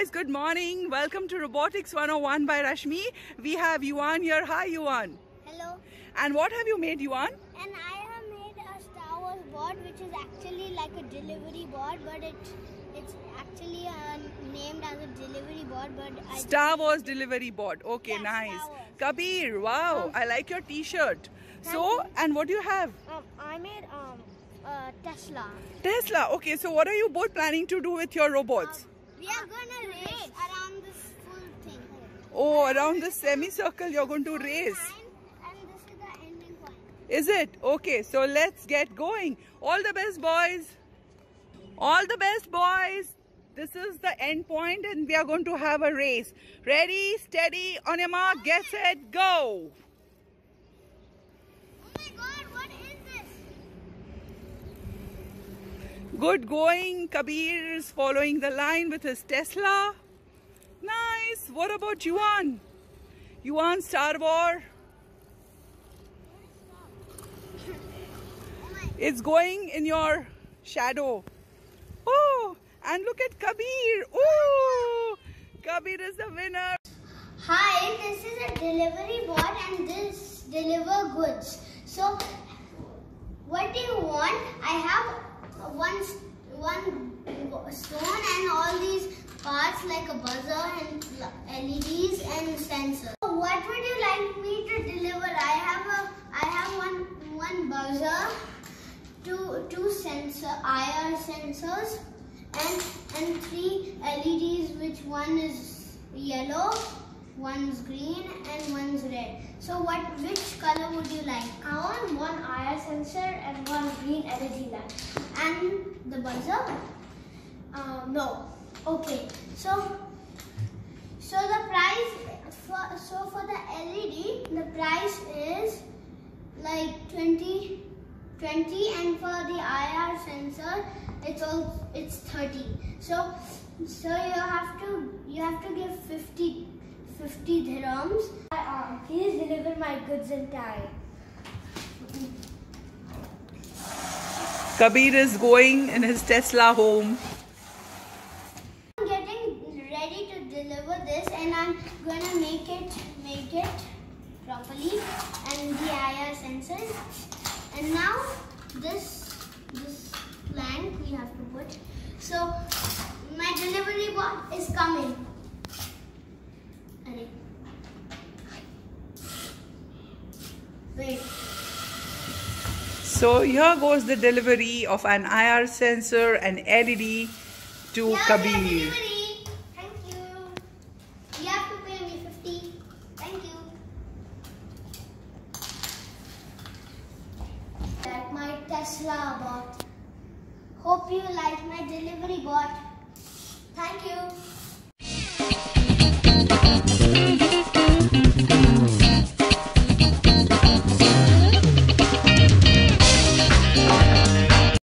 guys, good morning. Welcome to Robotics 101 by Rashmi. We have Yuvan here. Hi Yuvan. Hello. And what have you made Yuvan? And I have made a Star Wars board which is actually like a delivery board but it it's actually uh, named as a delivery board but I Star Wars delivery board. Okay, Yeah, nice. Kabir, wow, Um, I like your t-shirt. So, you. and what do you have? um, I made um uh, Tesla. Tesla. Okay, so what are you both planning to do with your robots? We are gonna race around this full thing. Oh, around the semicircle you're going to race. And this is the ending point. Is it? Okay, so let's get going. All the best, boys. All the best, boys. This is the end point and we are going to have a race. Ready, steady, on your mark, get set, go. Oh my god, what is this? Good going. Kabir is following the line with his Tesla. Nice. What about Yuvan? Yuvan Star War. It's going in your shadow. Oh, and look at Kabir. Oh, Kabir is the winner. Hi, this is a delivery bot and this deliver goods. So, what do you want? I have one one stone and all these parts like a buzzer and LEDs and sensors. So what would you like me to deliver? I have a I have one one buzzer, two two sensor IR sensors, and and three LEDs. Which one is yellow? One's green and one's red. So what? Which color would you like? I want one sensor and one green LED lamp. And the buzzer? Um, no. Okay. So so the price for so for the LED the price is like 20 20 and for the IR sensor it's all it's 30 so so you have to you have to give 50 50 dirhams uh, please deliver my goods in time Kabir is going in his Tesla home. I'm getting ready to deliver this and I'm gonna make it make it properly and the IR sensors. And now this this plank we have to put. So my delivery bot is coming. Wait So here goes the delivery of an IR sensor and LED to Yeah, Kabir. Thank you. You have to pay me 50. Thank you. Like my Tesla bot. Hope you like my delivery bot. Thank you.